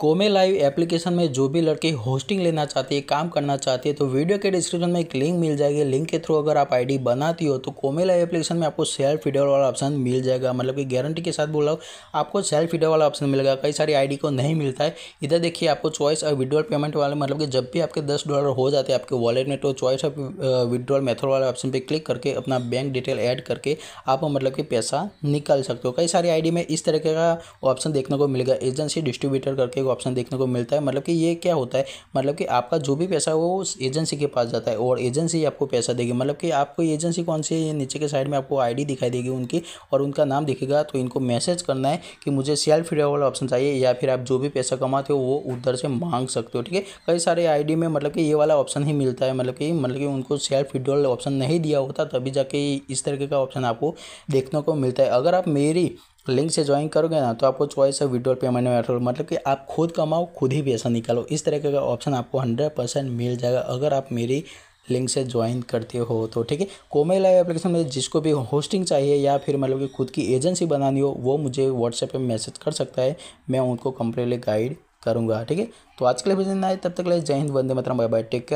कोमे live application में जो भी लड़के होस्टिंग लेना चाहती है, काम करना चाहती है तो वीडियो के डिस्क्रिप्शन में एक लिंक मिल जाएगी। लिंक के थ्रू अगर आप आईडी बनाती हो तो कोमे लाइव एप्लीकेशन में आपको सेल्फ वीडियो वाला ऑप्शन मिल जाएगा। मतलब कि गारंटी के साथ बोल रहा हूँ, आपको सेल्फ वीडियो वाला ऑप्शन मिलेगा। कई सारी आईडी को नहीं मिलता है। इधर देखिए, आपको चॉइस और विड्रॉल पेमेंट वाले मतलब कि जब भी आपके दस डॉलर हो जाते हैं, आपके वॉलेट में तो चॉइस ऑफ़ विड्रॉल मेथड वाले ऑप्शन पर क्लिक करके अपना बैंक डिटेल ऐड करके आप मतलब कि पैसा निकाल सकते हो। कई सारी आईडी में इस तरीके का ऑप्शन देखने को मिलेगा। एजेंसी डिस्ट्रीब्यूटर करके ऑप्शन देखने को मिलता है। मतलब कि ये क्या होता है? मतलब कि आपका जो भी पैसा वो उस एजेंसी के पास जाता है और एजेंसी आपको पैसा देगी। मतलब कि आपको एजेंसी कौन सी है? ये नीचे के साइड में आपको आईडी दिखाई देगी उनकी और उनका नाम दिखेगा। तो इनको मैसेज करना है कि मुझे सेल्फ फ्री वाला ऑप्शन चाहिए या फिर आप जो भी पैसा कमाते हो, वो उधर से मांग सकते हो, ठीक है? कई सारे आईडी में मतलब कि ये वाला ऑप्शन ही मिलता है। मतलब कि मतलब कि उनको सेल्फ विड्रॉल ऑप्शन नहीं दिया होता, तभी जाके इस तरीके का ऑप्शन आपको देखने को मिलता है। अगर आप मेरी लिंक से ज्वाइन करोगे ना तो आपको चॉइस है विड्रॉल पेमेंट मेथड मतलब कि आप खुद कमाओ, खुद ही पैसा निकालो। इस तरह का ऑप्शन आपको हंड्रेड परसेंट मिल जाएगा अगर आप मेरी लिंक से ज्वाइन करते हो तो ठीक है? कोमे लाइव एप्लीकेशन में जिसको भी होस्टिंग चाहिए या फिर मतलब कि खुद की एजेंसी बनानी हो, वो मुझे व्हाट्सएप पे मैसेज कर सकता है। मैं उनको कंप्लीटली गाइड करूँगा, ठीक है? तो आज के लिए इतना है, तब तक ले जय हिंद, वंदे मतलब बाय बाय टेक केयर